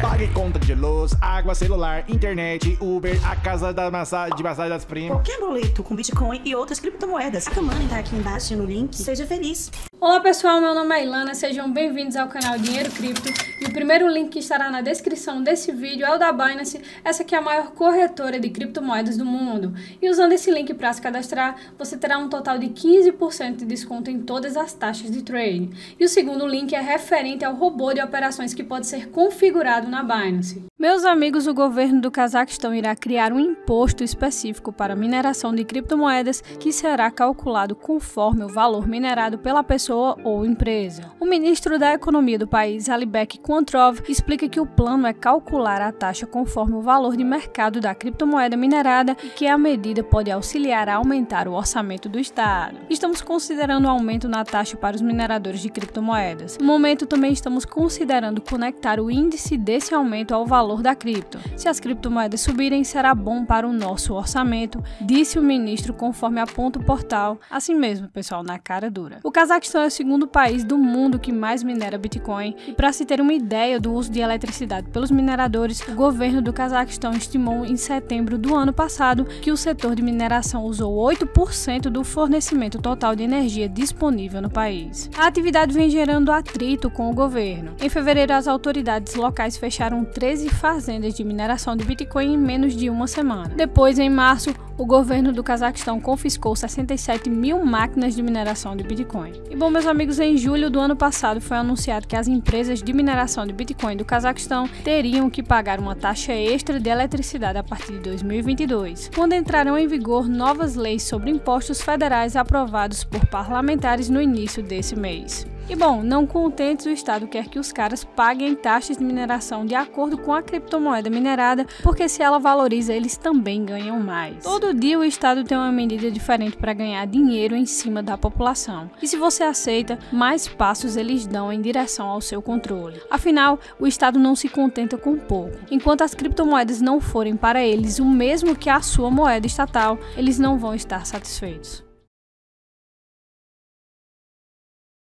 Pague conta de luz, água, celular, internet, Uber, a casa da massa, de massagem das primas. Qualquer boleto com Bitcoin e outras criptomoedas. A Money tá aqui embaixo no link. Seja feliz. Olá pessoal, meu nome é Ilana, sejam bem-vindos ao canal Dinheiro Cripto e o primeiro link que estará na descrição desse vídeo é o da Binance, essa que é a maior corretora de criptomoedas do mundo. E usando esse link para se cadastrar, você terá um total de 15% de desconto em todas as taxas de trade. E o segundo link é referente ao robô de operações que pode ser configurado na Binance. Meus amigos, o governo do Cazaquistão irá criar um imposto específico para mineração de criptomoedas que será calculado conforme o valor minerado pela pessoa ou empresa. O ministro da Economia do país, Alibek Kontrov, explica que o plano é calcular a taxa conforme o valor de mercado da criptomoeda minerada e que a medida pode auxiliar a aumentar o orçamento do Estado. Estamos considerando o aumento na taxa para os mineradores de criptomoedas. No momento, também estamos considerando conectar o índice desse aumento ao valor valor da cripto. Se as criptomoedas subirem, será bom para o nosso orçamento, disse o ministro conforme aponta o portal. Assim mesmo, pessoal, na cara dura. O Cazaquistão é o segundo país do mundo que mais minera Bitcoin e para se ter uma ideia do uso de eletricidade pelos mineradores, o governo do Cazaquistão estimou em setembro do ano passado que o setor de mineração usou 8% do fornecimento total de energia disponível no país. A atividade vem gerando atrito com o governo. Em fevereiro, as autoridades locais fecharam 13 fazendas de mineração de Bitcoin em menos de uma semana. Depois, em março, o governo do Cazaquistão confiscou 67 mil máquinas de mineração de Bitcoin. E bom, meus amigos, em julho do ano passado foi anunciado que as empresas de mineração de Bitcoin do Cazaquistão teriam que pagar uma taxa extra de eletricidade a partir de 2022, quando entrarão em vigor novas leis sobre impostos federais aprovados por parlamentares no início desse mês. E bom, não contentes, o Estado quer que os caras paguem taxas de mineração de acordo com a criptomoeda minerada, porque se ela valoriza, eles também ganham mais. Todo dia o Estado tem uma medida diferente para ganhar dinheiro em cima da população. E se você aceita, mais passos eles dão em direção ao seu controle. Afinal, o Estado não se contenta com pouco. Enquanto as criptomoedas não forem para eles o mesmo que a sua moeda estatal, eles não vão estar satisfeitos.